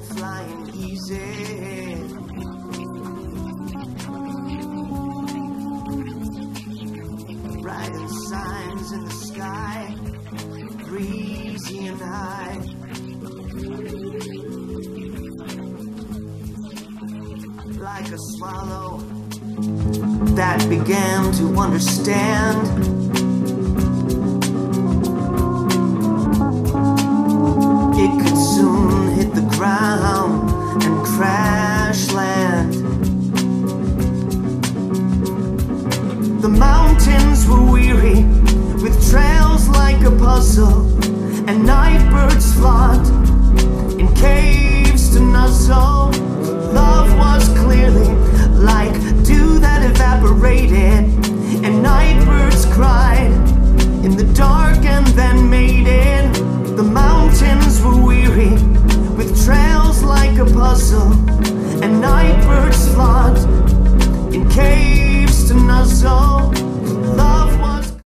flying easy. Writing signs in the sky, breezy and high. Like a swallow that began to understand. The mountains were